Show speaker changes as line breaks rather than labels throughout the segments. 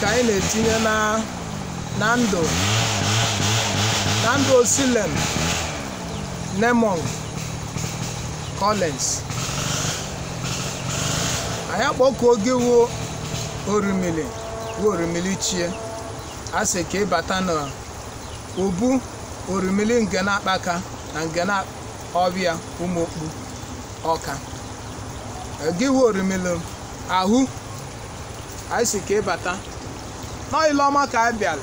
ka anyị na-etinye na ndụ na ndụ osilem nemong collins. Anyị akpọkuo gị wụ orimili wụ orimili chie. A sị ka ịbata na obu orimili nke na-akpaka na nke na ọbịa ụmụokpu ọka. Gị wụ orimili ahụ. Anyị sị ka ịbata n'ile ọma ka anyị bịara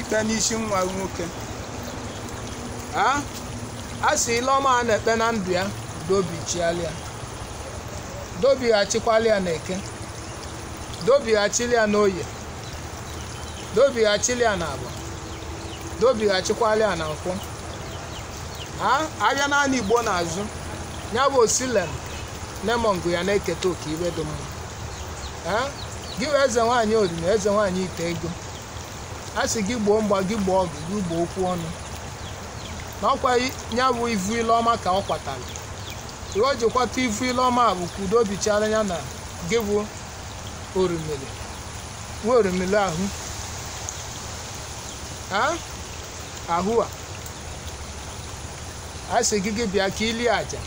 ikpe n'isi nwa nwoke. A sị ile ọma a na-ekpe na ndụ ya dobichialia dobighachikwala ya. Na eke dobighachili ya n'oye. Dobighachili ya na agba dobighachikwala ya na nkwụ abịa naanị igbo n'azụ ya bụ osilem nemọngụ ya na-eketa oke ibe dị mma. Gị wee eze nwaanyị oriri eze nwaanyị ite ego a sị gị gboo mgba gị gboo ọgụ gị gboo okwu ọnụ. N'ọkwa ya bụ ivu ile ọma ka ọ kwatara. Ihe o ji kwata ivu ile ọma bụ ka udo bichara ya na gị bụ orimiri nwa orimiri ahụ. Ahụ a? A sị gị gị bịa ka ilie aja.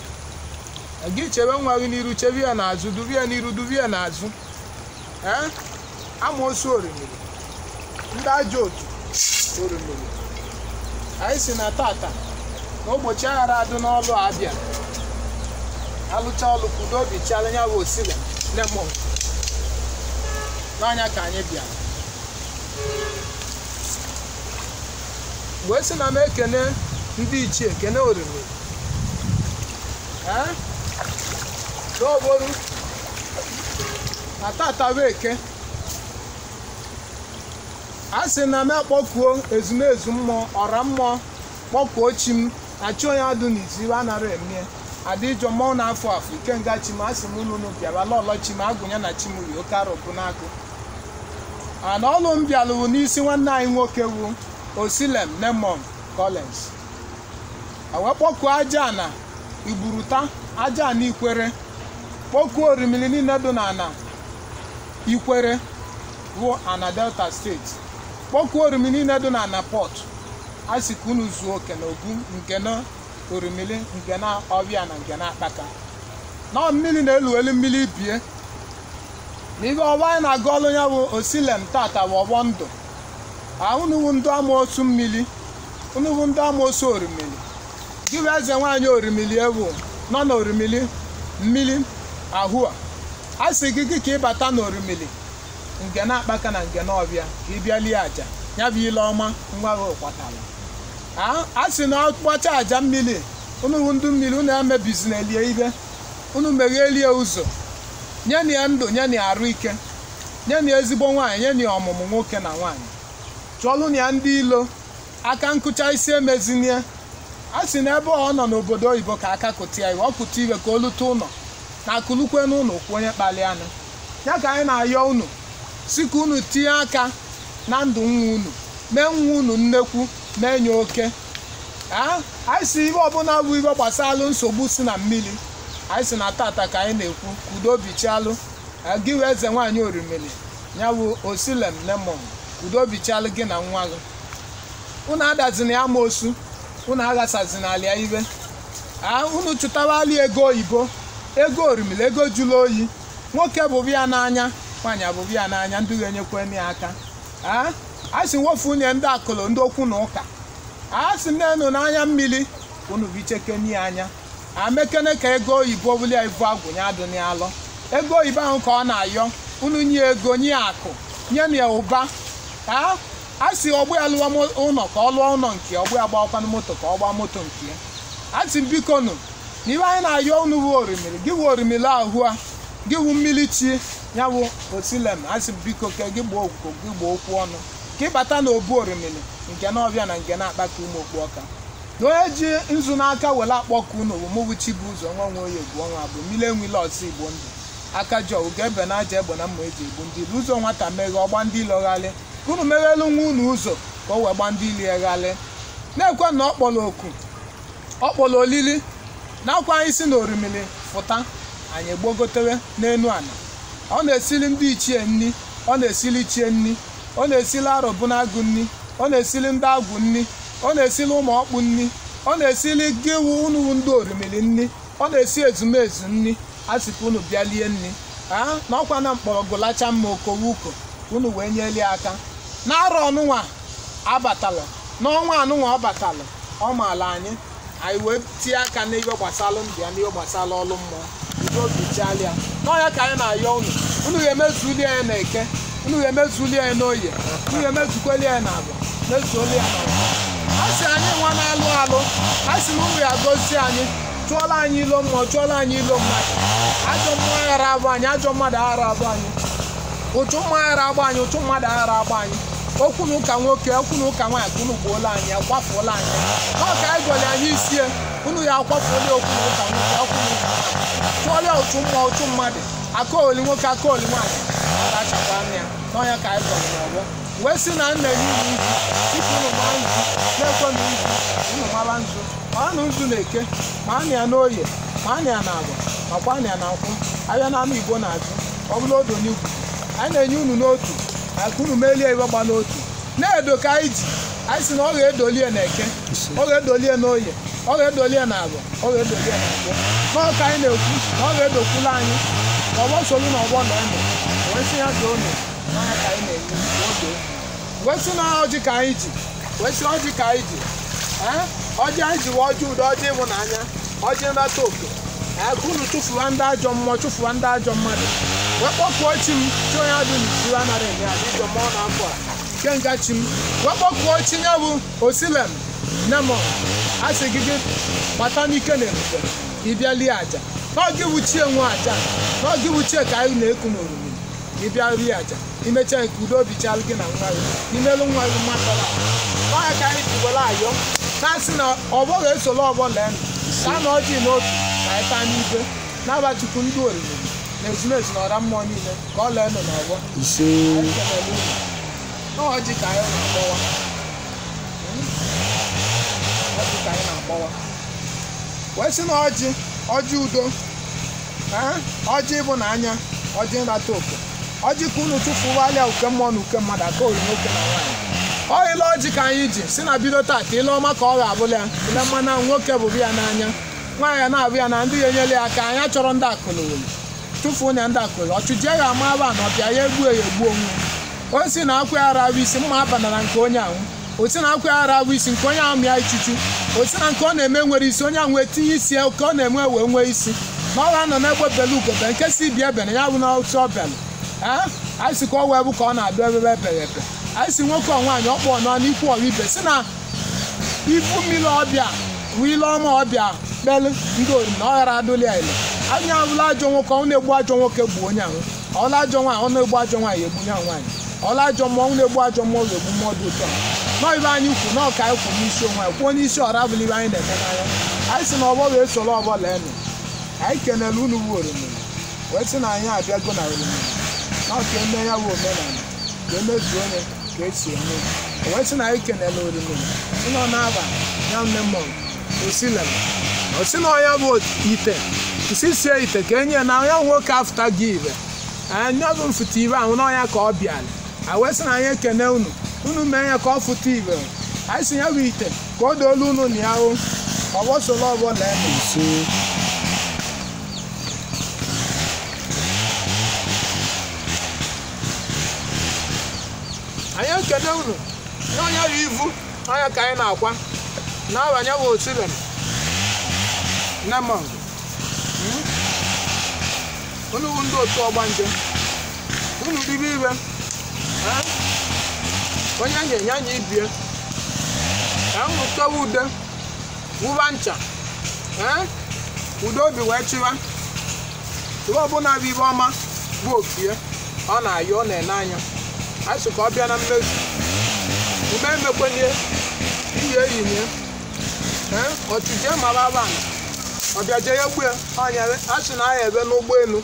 Gị chebe nwa gị n'iru chebe ya n'azụ dubi ya n'iru dubi ya n'azụ. Ee amoosu orimiri. Ndị ajọ otu orimiri. Anyị si na tata na ụbọchị aghara adị n'ọlụ abịa alụcha ọlụ kwudo obi chiala ya bụ osile lemon. N'anya ka anyị bịara wee sị na m ekene ndị ichie ekene orimiri. Ee n'oboru na tata a sị na m akpọkuo ezumezu mmụọ ọra mmụọ kpọkuo chi m na chi onye adụ n'izu iwe anara emie adịjọ mmọnwụ na-afụ afụ ike nga chi m asị m unu bịara lọlọ chi m agụnye na chi m yi oke okwu n'agụ. Ana ọlụ m bịalụwu n'isi nwanne anyị nwoke wu osilem nemon collins. Wee kpọkuo aja na igburuta aja na ikwere kpọkuo orimiri niile dị na ana ikwere bụ ana delta steeti kpọkuo orimiri niile dị na ana pọt a sị ka unu zuo oke na obu nke na orimiri nke na ọbịa na nke na akpaka. Na mmiri na-eluwelu mmiri bie. Na ihe ọba anyị na-aga ọlụ ya bụ osilem tata bụ ọgbọ ndụ. Unuwu ndị amoosu mmiri. Unuwu ndị amoosu orimiri gị bụ eze nwaanyị orimiri ewu nọ na orimiri mmiri ahụ a. a sị gị gị ka ịbata na orimiri nke na-akpaka na nke na ọbịa ka ị bịa lie aja. Ya bụ ile ọma nwa gị kwatara a sị na ọkpọcha aja mmiri unu ndị mmiri unu emebizina elie ibe. Unu meghelie ụzọ. Nye na ya ndụ nye na ya arụ ike. Nye na ezigbo nwaanyị nye na ya ọmụmụ nwoke na nwaanyị. Chụọlụ na ya ndị ilo. Aka nkụcha isi emezinie a sị na ebe ọ nọ n'obodo oyibo ka aka kụta ya iwe ọ kụta iwe ka o lute ụlọ. Na akụlukwe n'ụlọ kwụ onye kpali anụ. Ya ka anyị na-ayọ unu si ka unu tinye aka na ndụ nwa unu mee nwa unu nnekwu mee nye oke. Anyị si ibe ọbụla bụ ibe gbasalụ nsogbu si na mmiri. Anyị si na tata ka anyị na-ekwu ka udo bichalụ gị wee eze nwaanyị orimiri ya bụ osilem lemon udo gị na nwa gị. Unu adazina ya mosu unu aghasazina ibe. Unu chụtawali ego oyibo. Ego orimiri ego jụrụ oyi. Nwoke bụbu ya n'anya nwaanyị abụbu ya n'anya ndị ga-enyekwe ya aka. A sị nwofu unye ndị akụlụ ndị okwu na ụka. A sị nne nụ n'anya mmiri unu bichekeni anya. Amekene ka ego oyibo bụli ya ivu agwụnye adụni alọ ego oyibo ahụ ka ọ na-ayọ unu nye ego nye akụ nye na ụba. A sị ọgbụ ya lụwa ụlọ ka ọ lụọ ụlọ nke ọgbụ ya gbakwanụ moto ka ọ gbaa moto nke ya. A sị biko ibe anyị na-ayọ unu wu orimiri gị wu orimiri ahụ a gị wu mmiri chi ya wụ osilem. A sị biko ka gị gbaa okwukwo gị gbaa okwu ọnụ. Ka ịbata na obu orimiri nke na ọbịa na nke na-akpaka ụmụ okpu ọka. Na onye ji nzu n'aka were akpọkụ unu bụ mụbụ chibu ụzọ nwa nwe oyi egbu ọnwa bụ mmiri enwile ọzọ igbo ndụ. Aka ji ọgụ ebe na aja egbe na mma eji egbu ndị ilu ụzọ nwata meghe ọgba ndị ilogharị ka unu meghelu nwa unu ụzọ ka o wee gba ndị ili egharị na-ekwe na ọ kpọrọ oku ọ olili na-akwa anyị si na orimiri fụta anyị egbogotere n'enu ana ọ na-esiri ndị ichie nri ọ na-esili chie nni ọ na-esili arọbunagụ nni ọ na-esili ndị agwụ nni ọ na-esili ụmụ ọkpụ nni ọ na-esili gị wu unu ndị orimiri nni ọ na-esi ezumezu nni. A sị ka unu bịa lie nni. A na ọkwa na mkpọrọgwụ lacha mma okowe uko unu wee nyeli aka. Na-arọ ọnụnwa abatalụ n'ọnwa anụnwa ọ batalụ ọ maala anyị. Anyị wee tinye aka n'ihe gbasara ndụ ya n'ihe gbasara ọrụ mmụọ. Udo bichiala ya. N'ọnya ka anyị na-ayọ unu unu ga-emezuli ya na eke unu ga-emezuli ya n'oye unu ga-emezukweli ya na abụọ mezuoli ya na ụwa a sị anyị nwa na-alụ alụ. A sị na unu ya gosi anyị. Chụọla anyị ilo mmụọ chụọla anyị ilo mmadụ. Ajọ mmụọ aghara abụ anyị ajọ mmadụ aghara abụ anyị. Ụchụ mmụọ aghara agba anyị ụchụ mmadụ aghara agba anyị. Okwu na ụka nwoke okwu na ụka nwaanyị unu gbuola anyị akwafuola anyị. N'ọka anyị gọli anyị isie unu ya akwafuola okwu na ụka nwoke okwu na ụka chụọla ụchụ mmụọ ụchụ mmadụ. Akaoli nwoke akaoli nwaanyị. Arachakwa anya ya n'ọnya ka anyị gọrọ n'ọgbọ. Wee sị na nna enye unu izu tupu unu maa nzu na-ekwe na izu unu mara nzu. Maanụ nzu na-eke ma anị ya n'oye ma anị ya na agwa makwa anị ya na nkwụ. Ahịa na anụ igbo na-ajụ ọ bụla odo n'igwu. Anyị na-enye unu n'otu. Ka unu melie iwe gba n'otu na-edo ka anyị ji anyị si na ọ ga-edolie na eke ọ ga-edolie n'oye ọ ga-edolie na agwa ọ ga-edolie na nkwụ n'ọ ka anyị na-ekwu na ọ ga-edokwula anyị na ọgbọ solu na ọgbọ na eme wee sị ya doo unu n'anya ka anyị na-enye odo wee sị na ọjị ka anyị ji wee sị ọjị ka anyị ji. Ọjị anyị ji wee ọjị udo ọjị ịhụnanya ọjị nrata oke. Ee ka unu chụfuwa ndị ajọ mmụọ chụfuwa ndị ajọ mmadụ wee kpọkuo m chi onye adị n'isi anaghị eme ya dịjọ mmụọ n'afọ a nke nga chi m wee kpọkuo chi bụ osilem nemon a sị gị gị gbata n'ike na ebube ka ị bịa lie aja n'oge bụ chi enwe aja n'oge chie ka anyị na-eku n'oriri ka ị bịa rie aja imechaa nke udo bichala gị na nwa gị imelu nwa gị matara n'ọnya ka anyị jiwere ayọ na-asị na ọgbọ ga-esoro ọgbọ ka a na ọjị n'otu ka anyị taa n'ibe na-abachukwu ndị oriri na ezumezu na ọra mmụọ niile ka ọ lee nọ n'ọgbọ. Ka anyị na-akpọwa wee sị na ọjị ọjị udo. Ọjị ịbụnanya ọjị nrata oke. Ọjị ka unu tụfuwalịa uke mmụọ na uke mmadụ aka ori nwoke na nwaanyị. Ọ ile ọjị ka anyị ji si na bido taa ka ile ọma ka ọ ga-abụla ya. Ile mmanụ nwoke bụrụ ya n'anya. Nwaanyị na-abụ ya na ndị ga-enyere ya aka. Anya chọrọ ndị akụlụweli tụfuo na ndị akụlụ ọchụjie ya ama aba na ọbịa ya egbuo ya egbuo onwe. O si na akwa ya ara bụ isi mma abanara nke onye ahụ. O na akwa ya ara bụ isi nke onye ahụ mịa ichuchu. O si na nke ọ na-eme nwere isi onye ahụ etinye isi ka ọ na-eme wee nwee isi. Na ọ ga-anọ n'egbe bele ugebe nke si bịa ebene ya bụ na otu ọbịala ee anyị si ka ọ wee bụ ka ọ na-abịa ebebe ebere ebe. Anyị si nwoke ọ nwaanyị ọkpọ ọnụ n'ikwu ọrụ ibe si na ibu mmiri ọbịa bụ ile ọma ọbịa kpelu ndị oriri na ọ ghara adụli ya ile anya ọbụla ajọ nwoke ọ na-egbu ajọ nwoke gbuo onye ahụ. Ọla ajọ nwaanyị ọ na-egbu ajọ nwaanyị egbu ya nwaanyị. Ọla ajọ ọ na-egbu ajọ mmụọ ga-egbu mmụọ dị ụtọ nọọ ibe anyị kwu nọọ ka anyị n'isi onwe anyị kwuo n'isi ọra bụla ibe anyị na-eme n'anya. Anyị si na ọgbọ ga-esoro ọgbọ leenụ anyị kenele unu wu orimiri wee sị na anyị abịago na orimiri na ọ ka eme ya bụ omenala ka emezuo onye ka esi eme. Wee sị na anyị kenele orimiri si na ọ na-aba ya nne osilem osi na ọnya bụ ite. Isi sie ite ka enye na onye nwoke afụta gị ibe anyị bụ mfụta ibe ahụ n'ọnya ka ọ bịala a wee sị na anyị ekene unu. Unu mee ya ka ọ fụta ibe anyị si ya bụ ite ka o doolu unu na ya hụ ọgbọ soro ọgbọ lee
ise
anyị ekene unu. N'ọnya bụ ivu ọnya ka anyị na-akwa. N'abanye bụ osilem nemond unu bụ ndị otu ọgbanje unu bibe ibe. Onye nye anya ibie. Ka unu tewe ude wụba ncha. Ude obi wee chịwa. Ibe ọbụla bụ ibe ọma bụ okie ọ na-ayọ ọ na-ene anya. A sị ka ọ bịa na mmezu. Ume emekwenye iyi eyinye ọtụje mababan ọbịa je ya gbue ọnya a sị na ahịa ebe n'ụgbọelu.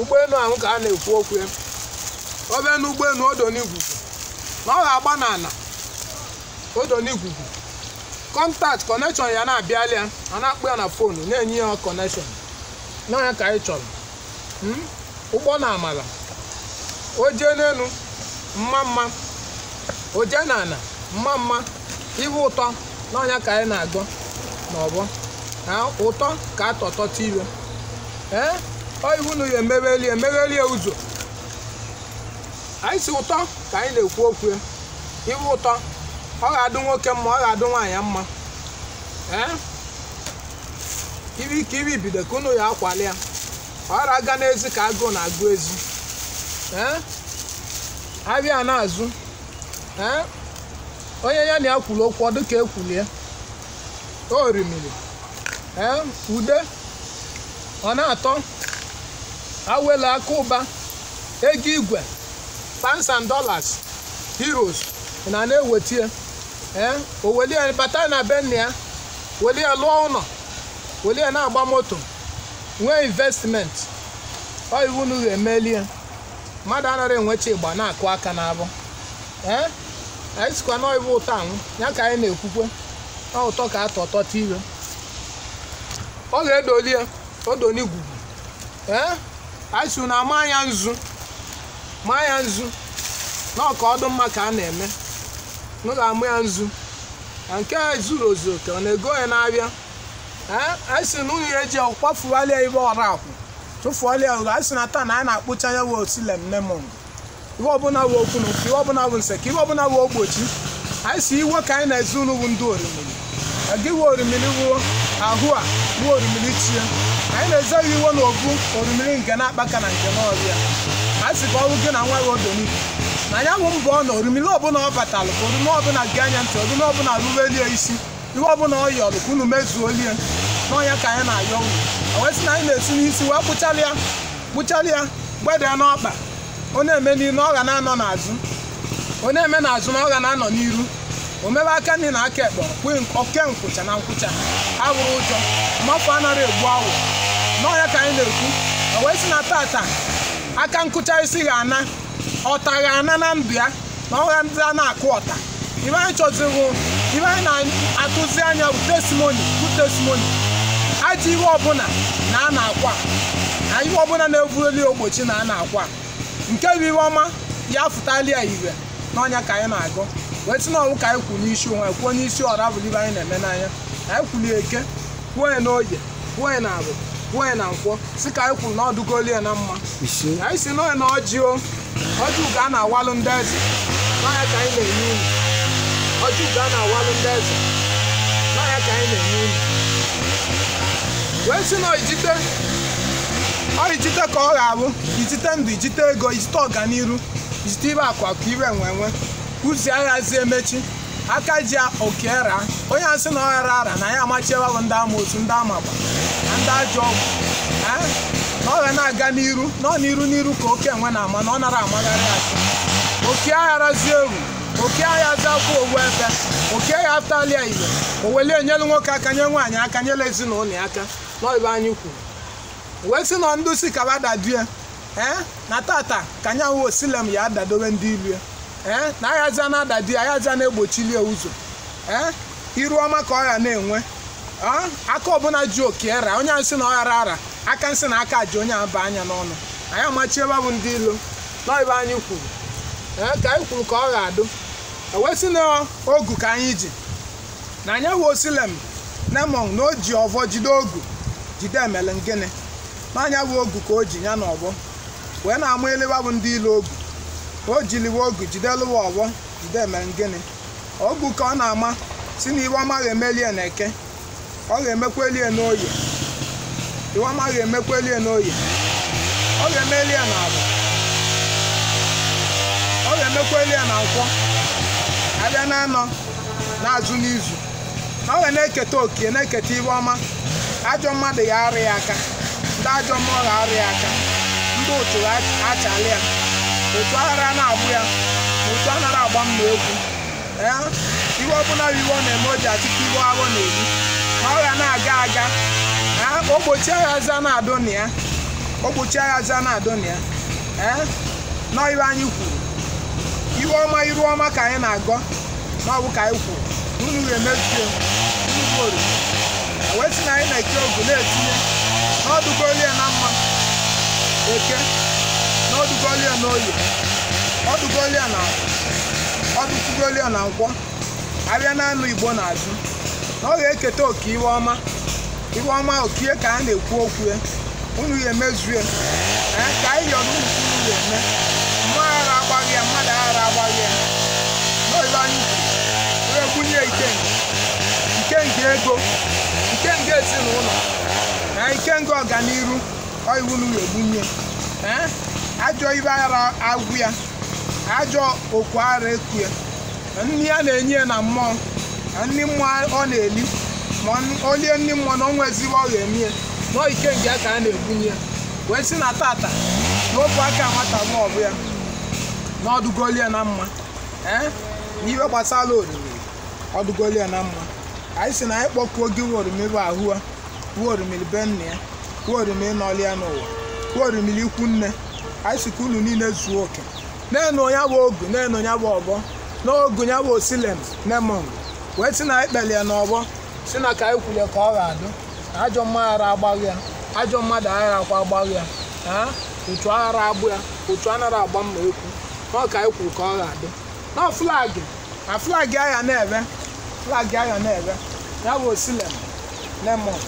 Ụgbọelu ahụ ka a na-ekwu okwu obe n'ụgbọelu odo n'igugu na ọ ga-agba n'ala. Odo kọntaktị kọnekshọn ya na-abịali a na-akpọ ya na fonu na-enye ya kọnekshọn n'ọnya ka anyị chọrọ. Hmm? ụgbọ na amala o jee n'elu mma mma. O jee n'ala mma mma. Ibe ụtọ n'ọnya ka anyị na-agọ. N'ọbọ na ụtọ ka atọtọta ire ee? Ọ iwu na ya emegheli emegheli ụzọ anyị si ụtọ ka anyị na-ekwu okwu ya. Ibe ụtọ ọ ga-adụ nwoke mma ọ ga-adụ nwaanyị mma. Ee? Ibe ike ibe ibido ka unu ya akwali ya. Ọ ra aga n'ezi ka agụụ na-agụ ezi. Abịa na-azụ. Onye ya na ya kwuru okwu ọ dịka ekwulie o rimiri. Ude ọ na-atọ. Awele aka ụba ego igwe pounds and dollars na na-eweta ya ee o welie bata na be nna ya welie lụọ ụlọ welie na-agba moto nwee investment. Ọ iwu na emelie. Mmadụ anaghị enwecha ịgba na-akụ aka n'abụ ee anyị sikwa na ibu ụtọ anwụ ya ka anyị na-ekwukwe. Na ụtọ ka atọ tọta ire ọ ga-edoli ya odo n'igwugwu ee anyị si na ama ya nzu maa ya nzu na ọdụ mma ka a na-eme. N ga-amụ ya nzu. Na nke zuru ozu oke ọ na-ego ya na-abịa? Anyị si na ụlọ ya eji kwafualia ibe ọra akwụ tụfuolia ụlọ anyị si na taa na anyị na-akpụcha ya wee osilem lemon. Iwe ọbụla wee okwu na okwu iwe ọbụla bụ nseke iwe ọbụla wee ogbochi. Anyị si iwe ka anyị na-ezi ndị orimiri. Gị wee orimiri wuo ahụ a wuo orimiri chie. Anyị na-ezeghị iwe na obu orimiri nke na-akpaka na nke n'ọbịa. Anyị si ka ọ bụ gị na nwa gị odonibu na ya bụ mbọ na orimiri ọbụla ọ batalụ ka orime ọbụla gị anya ntị orime ọbụla rubelie isi ihe ọbụla ọ yọrọ ka unu mezuolie n'ọnya ka anyị na-ayọ unu. O sị na anyị na-esi n'isi wee kpụchalịa kpụchalịa gbede n'ọkpa. Ọ na-eme n'iru ọ ga na-anọ n'azụ. Ọ na-eme n'azụ na ọ ga na-anọ n'iru. O mebe aka nri na aka ekpe oke nkwụcha na nkwụcha. Awụrụ ụjọ mafọ anaghị egbu awụ. N'ọnya ka anyị na-ekwu o wee sị na tata aka nkụcha isi ga-ana ọta ga-ana na ndụ ya na ọgha ndị a na-akụ ọta. Ibe anyị chọzighụ ibe anyị na-atụzi anya bụ testimoni bụ testimoni ajọ iwe ọbụla na a na-akwa na iwe ọbụla na-ebuli ogbochi na a na-akwa. Nke bụ iwe ọma ya fụtalia ire n'ọnya ka anyị na-agụ. Wee sị na ọnwụ ka anyị kwụ n'isi onwe kwuo n'isi ọra bụ ibe anyị na-eme n'anya. Anyị kwuli eke kwuo ya n'oye kwuo ya na abụ kwuo ya na nkwọ si ka anyị kwuru na ọdụgolu ya na mma. Anyị si n'oye na ọjị o ọjị ugo a na-awalụ ndị eze. N'ọnya ka anyị na-enye unu. Ọjị ugo a na-awalụ ndị eze. N'ọnya ka anyị na-enye unu. Wee sị na ijite ọ ijite ka ọ ga-abụ ijite ndụ ijite ego ijite ọganiru ijite ibe akwa ka ibe nwenwe uzi aghazi emechi aka ji okera onye asị na ọ ghara ara na ya amachieba bụ ndị amoosu ndị amagba ndị ajọ na ọ ga na-aga n'iru nọ n'iru n'iru ka oke enwe na-ama na ọ nara amagharị asị. Oke agharazi ewu oke aghazi akwụ owu ebe oke ya aftalia igbe o nyelu nwoke aka nye nwaanyị aka nyela ezinụlọ ya aka. N'ọibe anyị kwuru wee sị na ndụ si kaba dadue ee na tata ka anya wụ osilem ya adadobe ndị ilu ya ee na aghaza na adadi aghaza na-egbochilie ụzọ ee iru ọma ka ọ ya na-enwe. Aka ọbụla ji oke ra onye nsị na ọ ghara ara aka nsị na aka ji onye aba anya n'ọnụ. Anyị amachi ebe bụ ndị ilo. N'ọibe anyị kwuru. Ka anyị kwuru ka ọ ga-adụ. Wee sị na ogu ka anyị ji. Na anya wụ osilem lemon na o ji ọvọ jide ogu jide emele ngịnị? N'anya bụ ogu ka o ji ya n'ọgbọ wee na-amụ elewa bụ ndị ilu ogu. O jiliwa ogu jideluwa ọgbọ jide emere ngịnị. Ogu ka ọ na-ama si na iwe ọma ga-emelie na eke ọ ga-emekwelie n'oye iwe ọma ga-emekwelie n'oye ọ ga-emelie na abụ ọ ga-emekwelie na nkwọ abịa na anọ na-azụ n'izu. Na ọ ga na-eketa oke na-eketa iwe ọma. Ajọ mmadụ ya arụ ya aka. Ndị ajọ mmụọ ga-arụ ya aka. Ndị ụchụ achalị ya. Otu aghara na-agbụ ya. Otu anaghị agba mma egwu. Ee iwe ọbụla iwe ọ na-eme o ji achịkwa iwe aghọ na-ebu na ọ ga na-aga aga. Ogbochi aghazi a na-adụ na ya. Ogbochi aghazi a na-adụ na ya. Ee nọ anyị kwuru. Iwe ọma iru ọma ka anyị na-agọ. N'ọbụ ka anyị kwuru. Unu ga-emezie unu oriri wee na anyị na-eke ogu na-etinye. N'ọdụgolie na mma. Eke. N'ọdụgolie n'oyi ọdụgolia na ọdụkwugolia na nkwọ. Abịa na anụ igbo n'azụ na ọ ga-eketa oke iwe ọma. Iwe ọma okie ka a na-ekwu okwu ya. Unu ya emezue ka anyị yọrọ unu unu ya eme. Mmụọ aghara agbaghị ya mmadụ aghara agbaghị ya. N'oyibo anyị wee bunye ikenga ikenga ego ikenga ezinụlọ na ikenga ọganiru ọiwu unu ya egbunye. Ajọ ibe aghara agwụ ya. Ajọ okwu aghara ekwu ya. Nri ya na-enye ya na mmụọ. Nri mmụọ ọ na-eli ma ọ lie nri mmụọ na o nweziwe ọ ga-eme ya nọọ ikenga ka a na-ebunye wee si na tata n'obu aka nwata ma ya na ọdụgolie na mma. Ee n'ihe gbasara orimiri ọdụgolie na mma. Anyị si na anyị kpọkuo gị nwe orimiri ahụ a wuo orimiri be ya wuo orimiri n'ọlị ya n'ụwa wuo orimiri ikwu nne. Anyị si ka niile zuo oke. Na-enu onye bụ ogu na-enu onye bụ ọbọ n'ogu ya bụ osilem nemong wee si na anyị kpeli ya n'ọbọ si na ka anyị kwulie ka ọ ga-adụ. Ajọ mmaghara agbaghị ya ajọ mmadụ aghara akwa agbaghị ya. Ha otu aghara agbụ ya otu anaghị agba mma ekwu ọ ka anyị ka ọ ga-adị na flagị na flagị agha na-ebe flagị agha na-ebe. Ya bụ osilem lemon.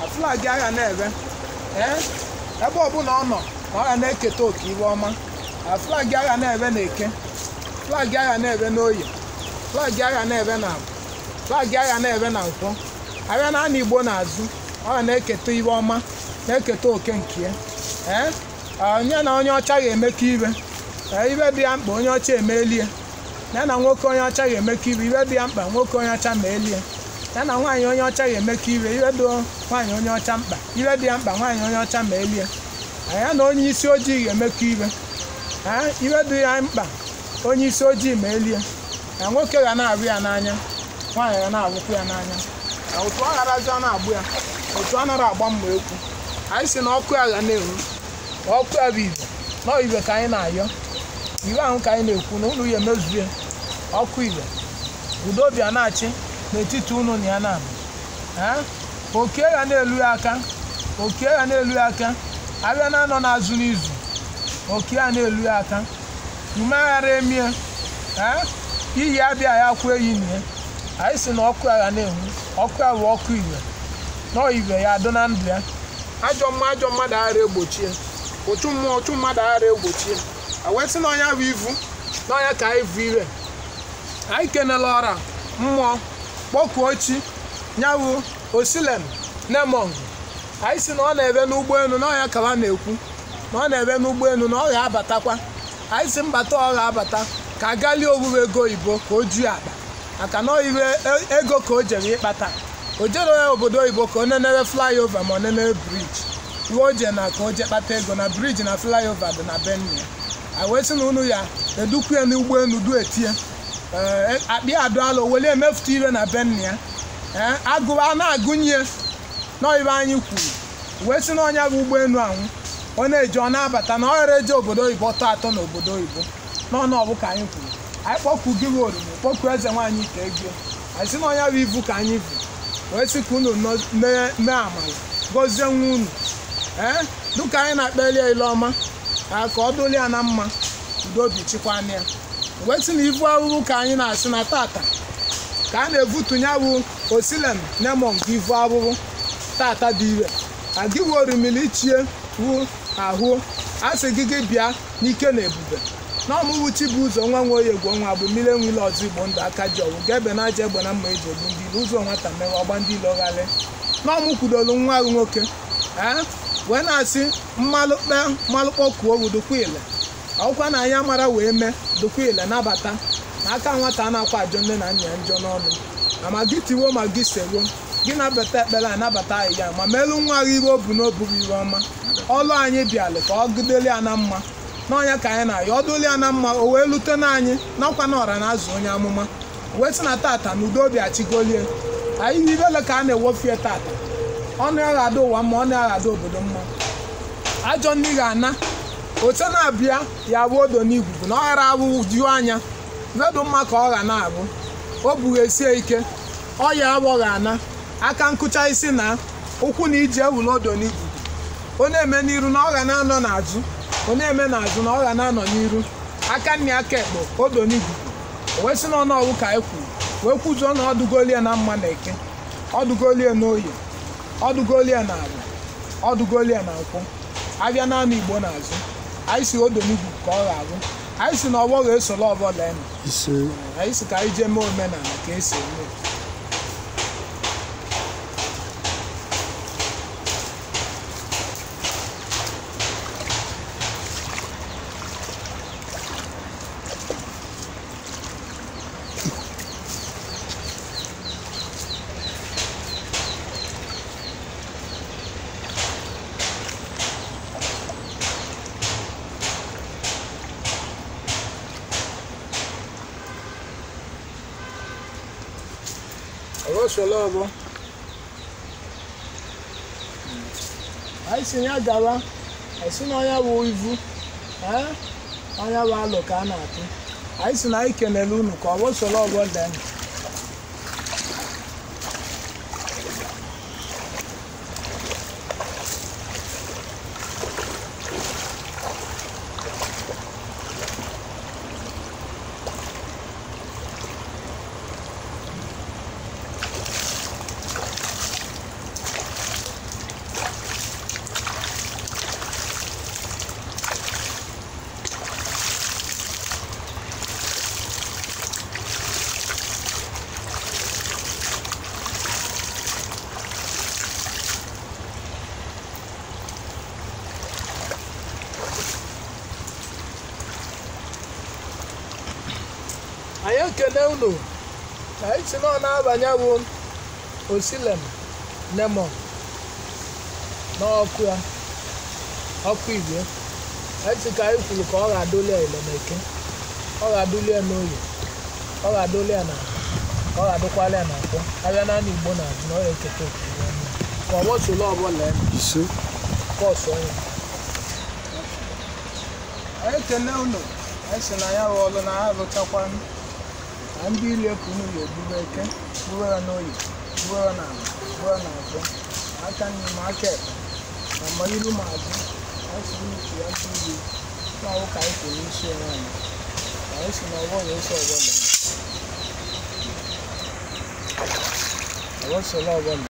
Na flagị agha na-ebe. Ebe ọbụla ọ nọ na ọ ga na-eketa oke iwe ọma. Na flagị agha na-ebe na eke flagị agha na-ebe n'oye. Flagị agha na-ebe na flagị agha na-ebe na nkwọ. Abịa na ana igbo n'azụ ọ na-eketa iwe ọma na-eketa oke nke ya. Ee onye na onye ọcha ga-emekọ ibe ibe dị ya mkpa onye ọcha emelie ya. Na nwoke onye ọcha ga-emekọ ibe ibe dị ya mkpa nwoke onye ọcha ma elie ya na nwaanyị onye ọcha ga-emekọ ibe ibe dị nwaanyị onye ọcha mkpa ibe dị ya mkpa nwaanyị onye ọcha ma elie ya na onye isi ojii ga-emekọ ibe ibe dị ya mkpa onye isi ojii ma elie na nwoke ga na-abụ ya n'anya nwaanyị ga na-abụkwa ya n'anya. Na otu ọ gharazi ọ na-agbụ ya otu a nara agba mma ekwu. Anyị si na ọkụ ya ga na-enwu ọkụ ya bụ ibe nọọ ibe ka anyị na-ayọ. Iwe ahụ ka anyị na-ekwu na unu ya emezue ọkụ ibe. Udo bịa na-achị n'etiti unu na ya na-abụ. Oke ya na-elu ya aka oke ya na-elu ya aka. Abịa na anọ n'azụ n'izu oke ya na-elu ya aka. Ume aghara emie iyi abịa ya kwụ eyi na ya anyị si na ọkụ ya ga na-enwu ọkụ ya bụ ọkụ ibe nọọ ibe ya adụ na ndụ ya ajọ mma ajọ mmadụ aghara egbochie ochu mmụọ ochu mmadụ aghara egbochie awesị na ọnya bụ ivu na ọnya ka anyị vu ire anyị kenela ọra mmụọ kpọkuo chi nyawụ osilem nemong anyị si na ọ na-ebe n'ụgbọelu na ọnya ka ha na-ekwu na ọ na-ebe n'ụgbọelu na ọ ga-abatakwa anyị si mbata ọ ga-abata ka agalie owuwe ego oyibo ka o ju akpa. Maka na oyiwe ego ka o jere ịkpata. O jere obodo oyibo ka o nenere flyover ma ọ nenere briji iwe o je na ka o je kpata ego na briji na flyover dị na benue. A wee na unu ya edukwu ya n'ụgbọelu du etie. Akpị adụala wele emefuta ire na benue ya. Agụba na-agụnye. N'oyibe anyị kwuru. Wee sị na ọnya bụ ụgbọelu anwụ ọ na-eji ọ na-abata na ọ ghara eje obodo oyibo ọtọ atọ na obodo oyibo. N'ọnụ ọbụ ka anyị kwuru. Anyị kpọkwu gị bụ oriri kpọkwu eze nwaanyị ka ego anyị sị na bụ ivu ka anyị vu. Wee sị ka unu mee amala gọzie nwa unu. Ee dịka anyị na-akpeli ile ọma ka ọ dụli ya na mma udo obi chịkwana ya. Wee sị na ivu ahụhụ ka anyị na-asị na tata ka a na-evutunye bụ osilem nemon ka ivu ahụhụ tata dị ire. Ka gị wee orimili wu ahụ a sị gị gị bịa n'ike na ebube. Na ọmụwụ ụzọ nwa nwe oyi egwu ọnwa bụ mmiri enwile ọzọ igbo ndụ aka ji ọgwụ. Ga-ebe na aja egbe na mma eji egbu ndị ilu ụzọ nwata mewe ọgba ndị ilo ghalị na ọmụ kwudolu nwa ahụ nwoke ee wee na-asị mmalụ kpee mmalụ kpọkuo owu dukwa ile. Ọkwa na anya mara wee mee dukwa ile nabata. Na aka nwata a na-akwa ajọ nne na nna ya njọ n'ọnụ. Ama gị tiwo ma gị sewo. Gị na-abata ekpere anabata ahịhịa. Ma merụ nwa ahụ iwe obu n'obubu iwe ọma. Ọlụ anyị bịalụ ka ọ gideli ya na mma. N'ọnya ka anyị na-ayọ ọdụli ya na mma o wee lute na anyị n'ọkwa na ọra na azụ onye amụma. Wee sị na tata na udo obi achigolie anyị ibele ka a na-ewofie tata ọnụ ya ga-ada ụwa mma ọnụ ya ga-ada obodo mma. Ajọ nri ga-ana ote na-abịa ya bụ odo n'igwugwu na ọ ghara anya. Vedu mma ka ọ ga na-abụ o bughesie ike. Ọya agbọ ga-ana aka nkụcha isi na ụkwụ na iji ewule odo n'igwugwu. Ọ na-eme n'iru na ọ ga na-anọ n'azụ. Ọ na-eme n'azụ na ọ ga na-anọ n'iru aka nna aka ekpo odo n'igugu o wee sị na ọnụ ọwụ ka anyị kwuru wee kwuzuo na ọdụgolie na mma na eke. Ọdụgolie na oye ọdụgolie na agwa ọdụgolie na nkwụ. Abịa naanị igbo n'azụ. Anyị si odo n'igugu ka ọ ga-abụ. Anyị si na ọgbọ ga-esola ọbọla enu anyị si ka anyị jee mee omenala ka esi eme ọbọ anyị si ya gawa anyị si na ọnya bụ ivu. Ọnya bụ alụ ka a na-atụ anyị si na anyị kenele unu ka ọghọsola ọbọ lee anyị na anyị si na ọ na-abanye bụ osilem lemon n'ọkụ ya ọkụ igwe. Si ka anyị kwuru ka ọ ga-adụli ya ilemeke ọ ga-adụli ya n'oyi. Ọ ga-adụli ya na ọ ga-adụkwala ya na abịa naanị igbo na azụ na ọ ga-eketa ka ọ gbọsolo ọbụla ya.
Ise
kọọsụ ọnya anyị ekene unu. Anyị si na ya bụ ọlụ na ha rụchakwa na ndị ile ka unu ga-egburu eke gburu ya n'oyi gburu ya n'ala gburu ya n'azụ. Aka nri ma aka ekpe na ma iru ma azụ. Anyị si n'uche ya bụ iri na-awụ ka anyị kwuru isi onwe anyị. Anyị si na ọgbọ ga-eso ọgbọ na ọgbọ sola ọgbọ na